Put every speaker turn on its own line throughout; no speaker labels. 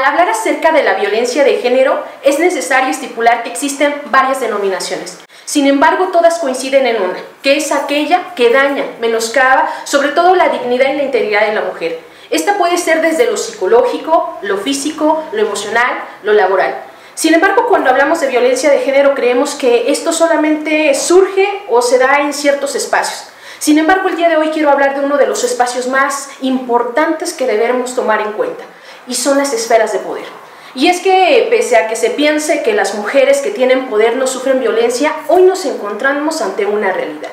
Al hablar acerca de la violencia de género, es necesario estipular que existen varias denominaciones. Sin embargo, todas coinciden en una, que es aquella que daña, menoscaba, sobre todo la dignidad y la integridad de la mujer. Esta puede ser desde lo psicológico, lo físico, lo emocional, lo laboral. Sin embargo, cuando hablamos de violencia de género, creemos que esto solamente surge o se da en ciertos espacios. Sin embargo, el día de hoy quiero hablar de uno de los espacios más importantes que debemos tomar en cuenta, y son las esferas de poder. Y es que pese a que se piense que las mujeres que tienen poder no sufren violencia, hoy nos encontramos ante una realidad.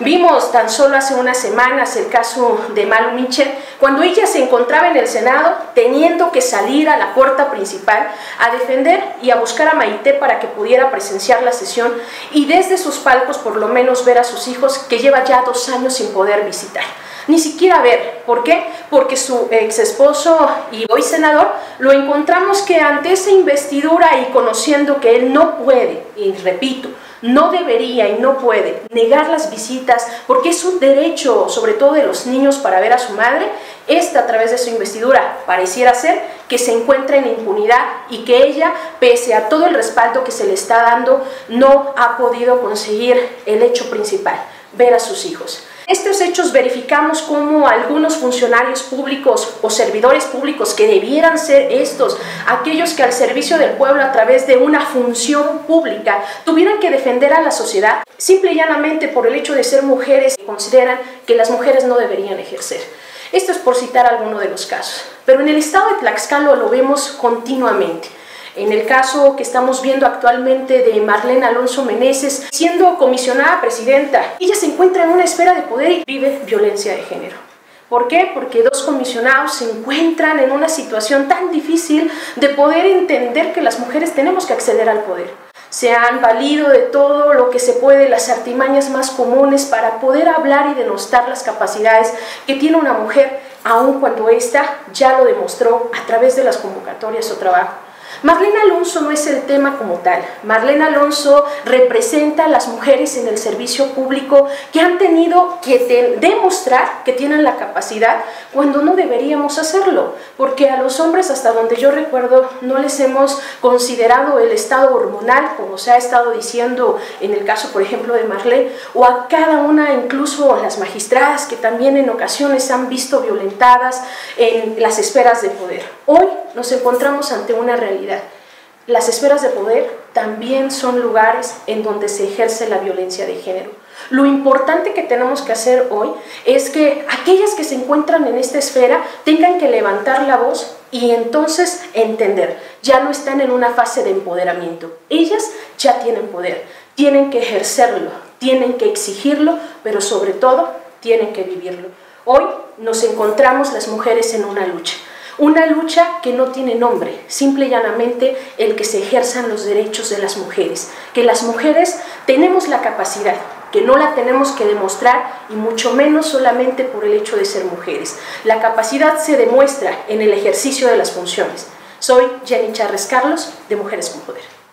Vimos tan solo hace unas semanas el caso de Malu Mitchell, cuando ella se encontraba en el Senado teniendo que salir a la puerta principal a defender y a buscar a Maite para que pudiera presenciar la sesión y desde sus palcos por lo menos ver a sus hijos que lleva ya dos años sin poder visitar ni siquiera ver. ¿Por qué? Porque su ex esposo y hoy senador lo encontramos que ante esa investidura y conociendo que él no puede, y repito, no debería y no puede negar las visitas porque es un derecho, sobre todo de los niños, para ver a su madre, esta a través de su investidura pareciera ser que se encuentra en impunidad y que ella, pese a todo el respaldo que se le está dando, no ha podido conseguir el hecho principal, ver a sus hijos. Estos hechos verificamos cómo algunos funcionarios públicos o servidores públicos que debieran ser estos, aquellos que al servicio del pueblo a través de una función pública tuvieran que defender a la sociedad, simple y llanamente por el hecho de ser mujeres, consideran que las mujeres no deberían ejercer. Esto es por citar alguno de los casos, pero en el estado de Tlaxcala lo vemos continuamente. En el caso que estamos viendo actualmente de Marlene Alonso Meneses, siendo comisionada presidenta, ella se encuentra en una esfera de poder y vive violencia de género. ¿Por qué? Porque dos comisionados se encuentran en una situación tan difícil de poder entender que las mujeres tenemos que acceder al poder. Se han valido de todo lo que se puede, las artimañas más comunes para poder hablar y denostar las capacidades que tiene una mujer, aun cuando ésta ya lo demostró a través de las convocatorias o trabajo. Marlene Alonso no es el tema como tal. Marlene Alonso representa a las mujeres en el servicio público que han tenido que demostrar que tienen la capacidad cuando no deberíamos hacerlo, porque a los hombres, hasta donde yo recuerdo, no les hemos considerado el estado hormonal, como se ha estado diciendo en el caso, por ejemplo, de Marlene, o a cada una, incluso las magistradas que también en ocasiones han visto violentadas en las esferas de poder. Hoy nos encontramos ante una realidad. Las esferas de poder también son lugares en donde se ejerce la violencia de género. Lo importante que tenemos que hacer hoy es que aquellas que se encuentran en esta esfera tengan que levantar la voz y entonces entender, ya no están en una fase de empoderamiento, ellas ya tienen poder, tienen que ejercerlo, tienen que exigirlo, pero sobre todo tienen que vivirlo. Hoy nos encontramos las mujeres en una lucha. Una lucha que no tiene nombre, simple y llanamente el que se ejerzan los derechos de las mujeres, que las mujeres tenemos la capacidad, que no la tenemos que demostrar y mucho menos solamente por el hecho de ser mujeres. La capacidad se demuestra en el ejercicio de las funciones. Soy Jenny Charres Carlos, de Mujeres con Poder.